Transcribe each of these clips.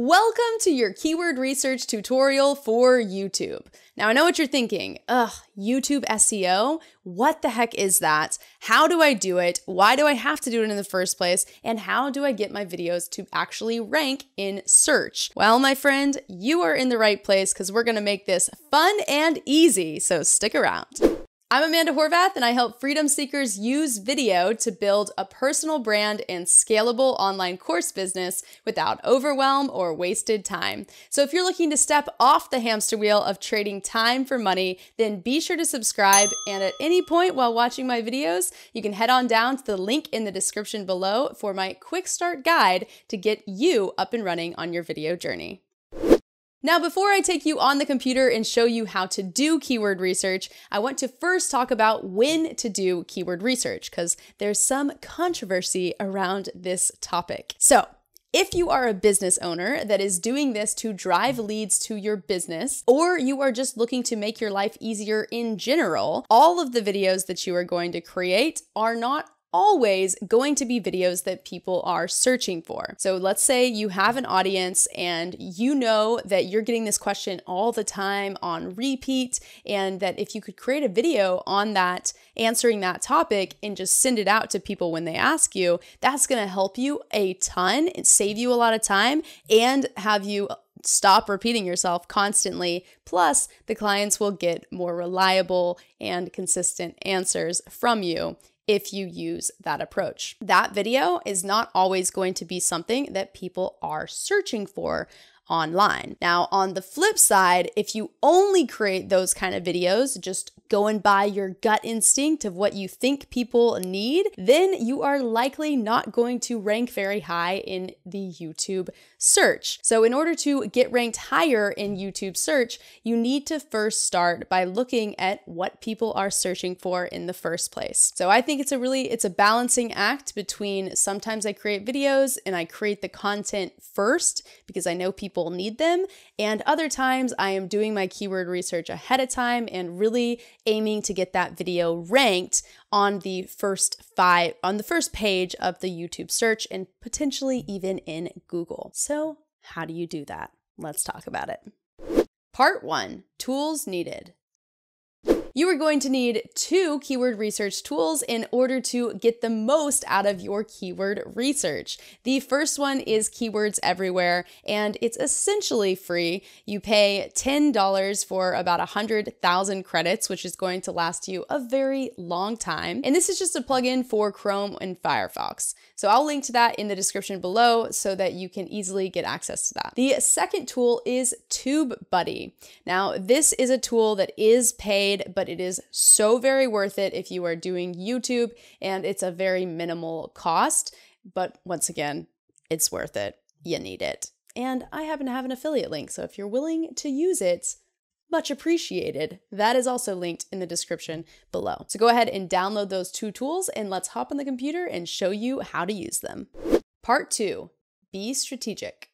Welcome to your keyword research tutorial for YouTube. Now, I know what you're thinking. Ugh, YouTube SEO? What the heck is that? How do I do it? Why do I have to do it in the first place? And how do I get my videos to actually rank in search? Well, my friend, you are in the right place because we're gonna make this fun and easy, so stick around. I'm Amanda Horvath, and I help freedom seekers use video to build a personal brand and scalable online course business without overwhelm or wasted time. So, if you're looking to step off the hamster wheel of trading time for money, then be sure to subscribe. And at any point while watching my videos, you can head on down to the link in the description below for my quick start guide to get you up and running on your video journey. Now, before I take you on the computer and show you how to do keyword research, I want to first talk about when to do keyword research because there's some controversy around this topic. So, if you are a business owner that is doing this to drive leads to your business, or you are just looking to make your life easier in general, all of the videos that you are going to create are not always going to be videos that people are searching for. So let's say you have an audience and you know that you're getting this question all the time on repeat, and that if you could create a video on that, answering that topic, and just send it out to people when they ask you, that's gonna help you a ton and save you a lot of time and have you stop repeating yourself constantly. Plus, the clients will get more reliable and consistent answers from you if you use that approach. That video is not always going to be something that people are searching for online. Now, on the flip side, if you only create those kind of videos, just going by your gut instinct of what you think people need, then you are likely not going to rank very high in the YouTube search. So, in order to get ranked higher in YouTube search, you need to first start by looking at what people are searching for in the first place. So, I think it's a really it's a balancing act between sometimes I create videos and I create the content first because I know people need them, and other times I am doing my keyword research ahead of time and really aiming to get that video ranked on the first five, on the first page of the YouTube search and potentially even in Google. So, how do you do that? Let's talk about it. Part one Tools needed. You are going to need two keyword research tools in order to get the most out of your keyword research. The first one is Keywords Everywhere, and it's essentially free. You pay $10 for about 100,000 credits, which is going to last you a very long time. And this is just a plugin for Chrome and Firefox. So I'll link to that in the description below so that you can easily get access to that. The second tool is TubeBuddy. Now, this is a tool that is paid, but it is so very worth it if you are doing YouTube and it's a very minimal cost. But once again, it's worth it. You need it. And I happen to have an affiliate link, so if you're willing to use it, much appreciated. That is also linked in the description below. So go ahead and download those two tools and let's hop on the computer and show you how to use them. Part two, be strategic.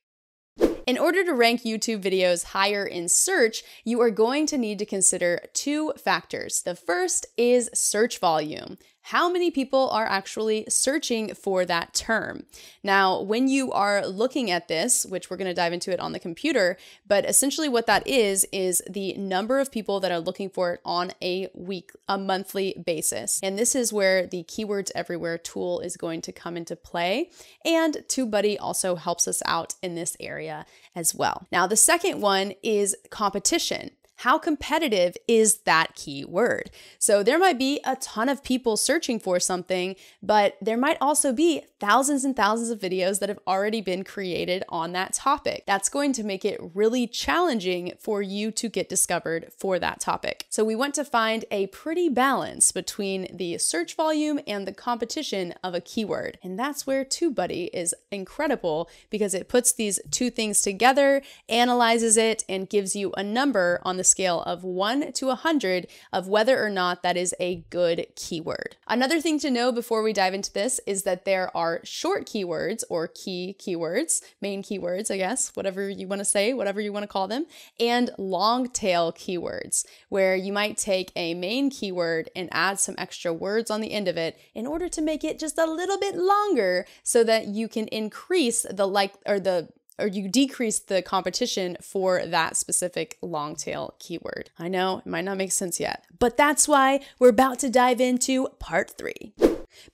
In order to rank YouTube videos higher in search, you are going to need to consider two factors. The first is search volume how many people are actually searching for that term. Now, when you are looking at this, which we're going to dive into it on the computer, but essentially what that is is the number of people that are looking for it on a week, a monthly basis. And this is where the Keywords Everywhere tool is going to come into play. And TubeBuddy also helps us out in this area as well. Now, the second one is competition how competitive is that keyword? So there might be a ton of people searching for something, but there might also be thousands and thousands of videos that have already been created on that topic. That's going to make it really challenging for you to get discovered for that topic. So we want to find a pretty balance between the search volume and the competition of a keyword. And that's where TubeBuddy is incredible because it puts these two things together, analyzes it, and gives you a number on the scale of 1 to 100 of whether or not that is a good keyword. Another thing to know before we dive into this is that there are short keywords or key keywords, main keywords, I guess, whatever you want to say, whatever you want to call them, and long tail keywords, where you might take a main keyword and add some extra words on the end of it in order to make it just a little bit longer so that you can increase the like or the or you decrease the competition for that specific long tail keyword. I know it might not make sense yet, but that's why we're about to dive into part three.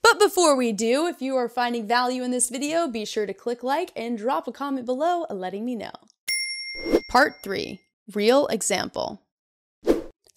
But before we do, if you are finding value in this video, be sure to click like and drop a comment below letting me know. Part three, real example.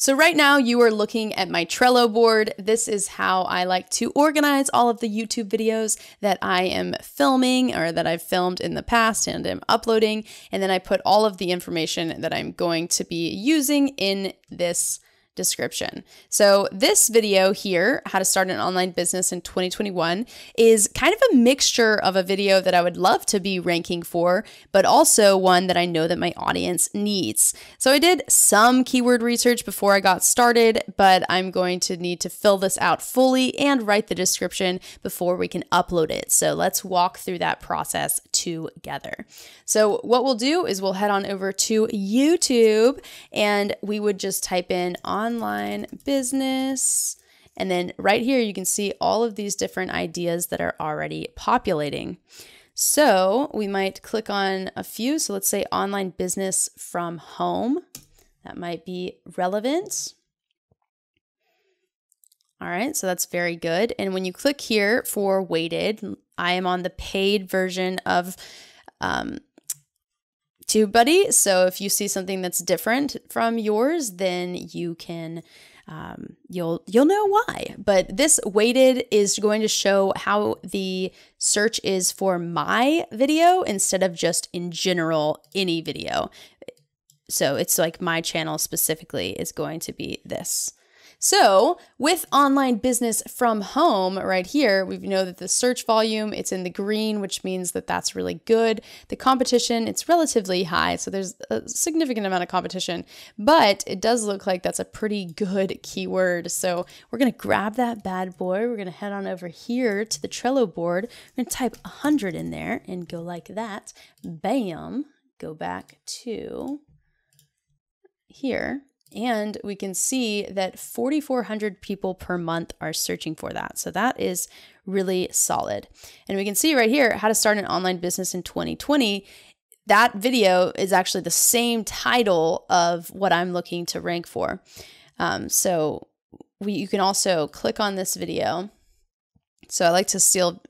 So right now you are looking at my Trello board. This is how I like to organize all of the YouTube videos that I am filming or that I've filmed in the past and am uploading. And then I put all of the information that I'm going to be using in this description. So this video here, how to start an online business in 2021, is kind of a mixture of a video that I would love to be ranking for, but also one that I know that my audience needs. So I did some keyword research before I got started, but I'm going to need to fill this out fully and write the description before we can upload it. So let's walk through that process together. So what we'll do is we'll head on over to YouTube and we would just type in on online business. And then right here, you can see all of these different ideas that are already populating. So we might click on a few. So let's say online business from home. That might be relevant. All right, so that's very good. And when you click here for weighted, I am on the paid version of um, TubeBuddy. So if you see something that's different from yours, then you can um, you'll you'll know why. But this weighted is going to show how the search is for my video instead of just in general any video. So it's like my channel specifically is going to be this. So with online business from home right here, we know that the search volume, it's in the green, which means that that's really good. The competition, it's relatively high. So there's a significant amount of competition, but it does look like that's a pretty good keyword. So we're going to grab that bad boy. We're going to head on over here to the Trello board. We're going to type 100 in there and go like that. Bam. Go back to here and we can see that 4,400 people per month are searching for that. So that is really solid. And we can see right here how to start an online business in 2020. That video is actually the same title of what I'm looking to rank for. Um, so we, you can also click on this video. So I like to steal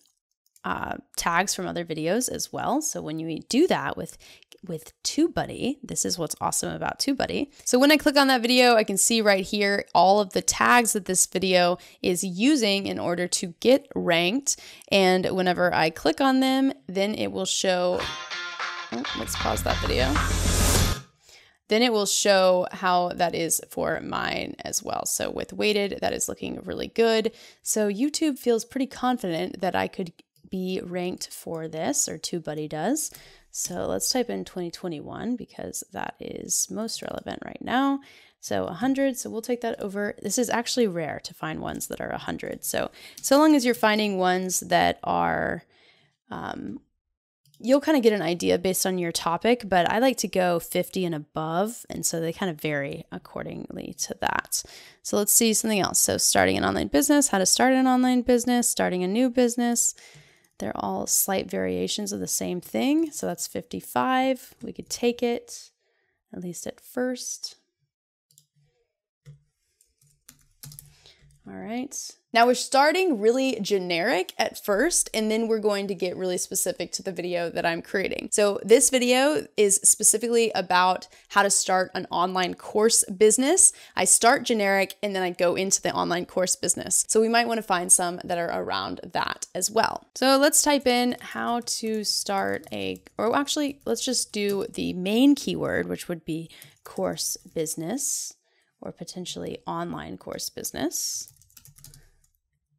uh, tags from other videos as well. So when you do that with with TubeBuddy. This is what's awesome about TubeBuddy. So when I click on that video, I can see right here all of the tags that this video is using in order to get ranked. And whenever I click on them, then it will show, oh, let's pause that video. Then it will show how that is for mine as well. So with weighted, that is looking really good. So YouTube feels pretty confident that I could be ranked for this, or TubeBuddy does. So let's type in 2021 because that is most relevant right now. So 100, so we'll take that over. This is actually rare to find ones that are 100. So, so long as you're finding ones that are, um, you'll kind of get an idea based on your topic, but I like to go 50 and above. And so they kind of vary accordingly to that. So let's see something else. So starting an online business, how to start an online business, starting a new business, they're all slight variations of the same thing. So that's 55. We could take it, at least at first. All right. Now we're starting really generic at first, and then we're going to get really specific to the video that I'm creating. So this video is specifically about how to start an online course business. I start generic and then I go into the online course business. So we might want to find some that are around that as well. So let's type in how to start a, or actually let's just do the main keyword, which would be course business or potentially online course business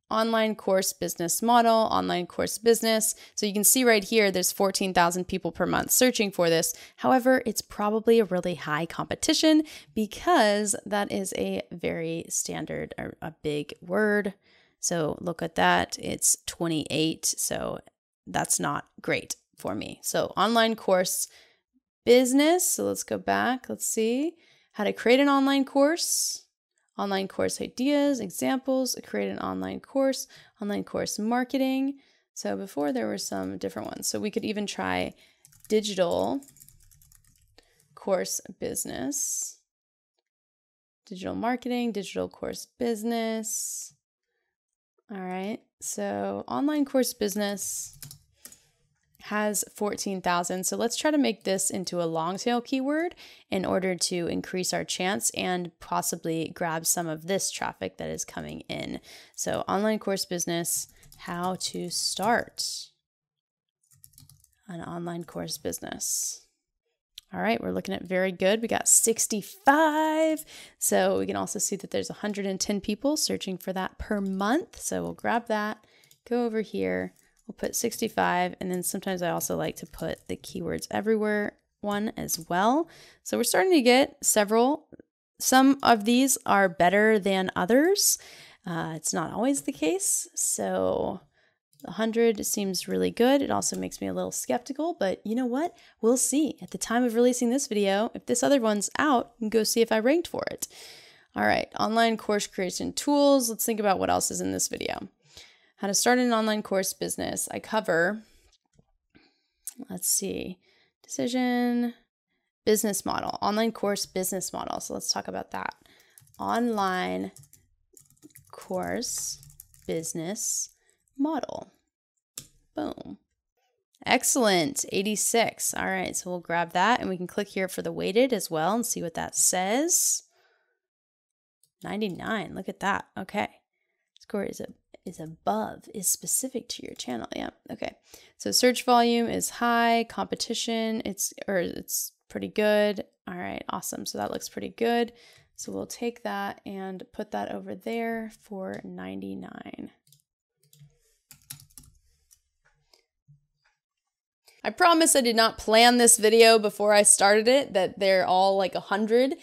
online course business model, online course business. So you can see right here, there's 14,000 people per month searching for this. However, it's probably a really high competition because that is a very standard a big word. So look at that. It's 28. So that's not great for me. So online course business. So let's go back. Let's see how to create an online course online course ideas, examples, create an online course, online course marketing. So before there were some different ones. So we could even try digital course business, digital marketing, digital course business. All right. So online course business has 14,000. So let's try to make this into a long tail keyword in order to increase our chance and possibly grab some of this traffic that is coming in. So online course business, how to start an online course business. All right, we're looking at very good. We got 65. So we can also see that there's 110 people searching for that per month. So we'll grab that, go over here, we'll put 65. And then sometimes I also like to put the keywords everywhere one as well. So we're starting to get several. Some of these are better than others. Uh, it's not always the case. So 100 seems really good. It also makes me a little skeptical, but you know what? We'll see. At the time of releasing this video, if this other one's out, go see if I ranked for it. All right, online course creation tools. Let's think about what else is in this video. How to start an online course business. I cover, let's see, decision, business model, online course business model. So let's talk about that. Online course business model. Boom. Excellent. 86. All right, so we'll grab that and we can click here for the weighted as well and see what that says. 99. Look at that. Okay. Score is a is above, is specific to your channel. Yeah. Okay. So search volume is high, competition, it's or it's pretty good. All right, awesome. So that looks pretty good. So we'll take that and put that over there for 99. I promise I did not plan this video before I started it, that they're all like a 100.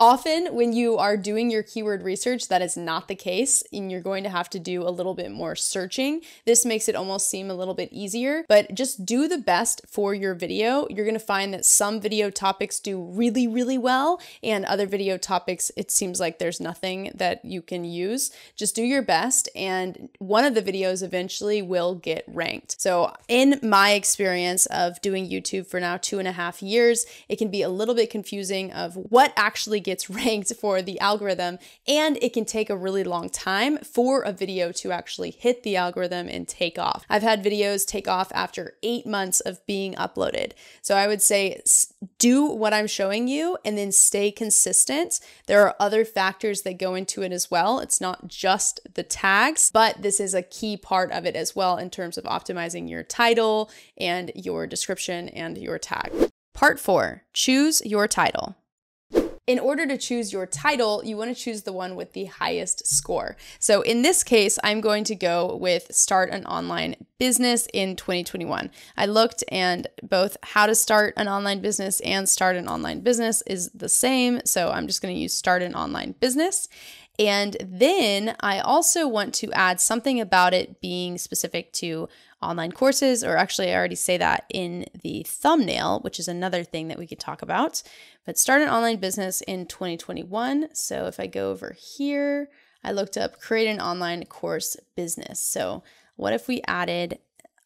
Often, when you are doing your keyword research, that is not the case, and you're going to have to do a little bit more searching. This makes it almost seem a little bit easier, but just do the best for your video. You're going to find that some video topics do really, really well, and other video topics, it seems like there's nothing that you can use. Just do your best, and one of the videos eventually will get ranked. So, in my experience of doing YouTube for now two and a half years, it can be a little bit confusing of what actually gets ranked for the algorithm, and it can take a really long time for a video to actually hit the algorithm and take off. I've had videos take off after eight months of being uploaded. So I would say do what I'm showing you and then stay consistent. There are other factors that go into it as well. It's not just the tags, but this is a key part of it as well in terms of optimizing your title and your description and your tag. Part four, choose your title in order to choose your title, you want to choose the one with the highest score. So in this case, I'm going to go with Start an Online Business in 2021. I looked and both how to start an online business and start an online business is the same. So I'm just going to use Start an Online Business. And then I also want to add something about it being specific to online courses, or actually, I already say that in the thumbnail, which is another thing that we could talk about but start an online business in 2021. So if I go over here, I looked up create an online course business. So what if we added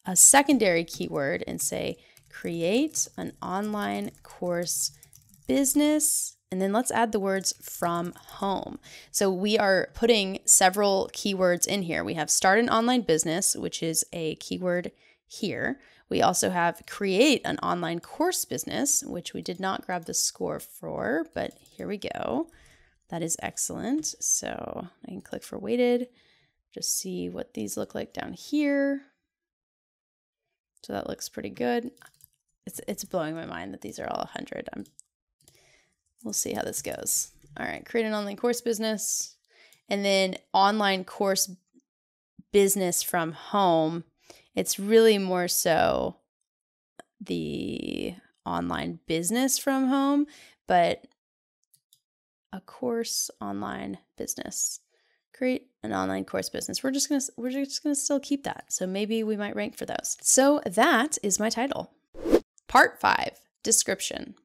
a secondary keyword and say create an online course business and then let's add the words from home. So we are putting several keywords in here. We have start an online business, which is a keyword here. We also have create an online course business, which we did not grab the score for, but here we go. That is excellent. So I can click for weighted, just see what these look like down here. So that looks pretty good. It's, it's blowing my mind that these are all 100. I'm, we'll see how this goes. All right, create an online course business and then online course business from home it's really more so the online business from home, but a course online business. Create an online course business. We're just gonna we're just gonna still keep that. So maybe we might rank for those. So that is my title. Part five, description.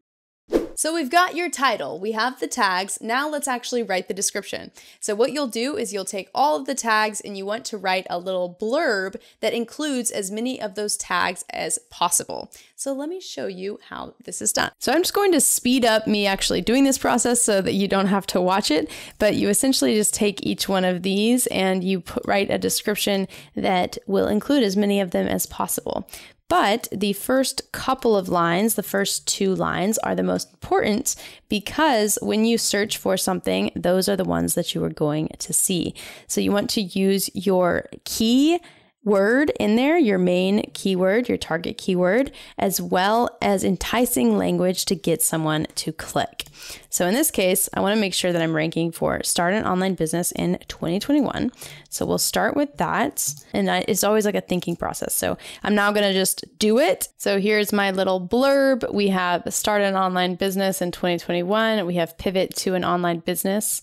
So we've got your title, we have the tags, now let's actually write the description. So what you'll do is you'll take all of the tags and you want to write a little blurb that includes as many of those tags as possible. So let me show you how this is done. So I'm just going to speed up me actually doing this process so that you don't have to watch it, but you essentially just take each one of these and you put, write a description that will include as many of them as possible. But the first couple of lines, the first two lines, are the most important because when you search for something, those are the ones that you are going to see. So you want to use your key word in there, your main keyword, your target keyword, as well as enticing language to get someone to click. So in this case, I want to make sure that I'm ranking for start an online business in 2021. So we'll start with that. And it's always like a thinking process. So I'm now going to just do it. So here's my little blurb. We have start an online business in 2021. We have pivot to an online business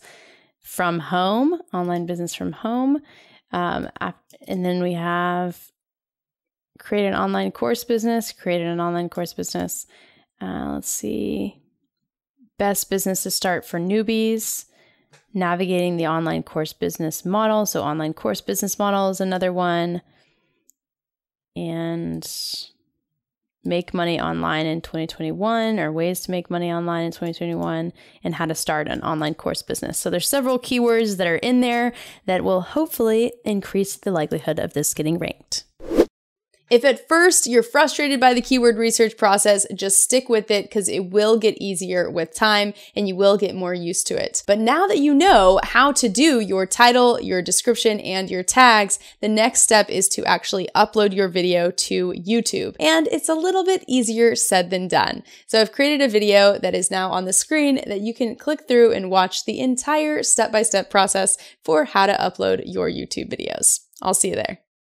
from home, online business from home. Um, and then we have create an online course business, created an online course business. Uh, let's see, best business to start for newbies, navigating the online course business model. So, online course business model is another one. And make money online in 2021 or ways to make money online in 2021 and how to start an online course business. So there's several keywords that are in there that will hopefully increase the likelihood of this getting ranked. If at first you're frustrated by the keyword research process, just stick with it because it will get easier with time and you will get more used to it. But now that you know how to do your title, your description, and your tags, the next step is to actually upload your video to YouTube. And it's a little bit easier said than done. So I've created a video that is now on the screen that you can click through and watch the entire step-by-step process for how to upload your YouTube videos. I'll see you there.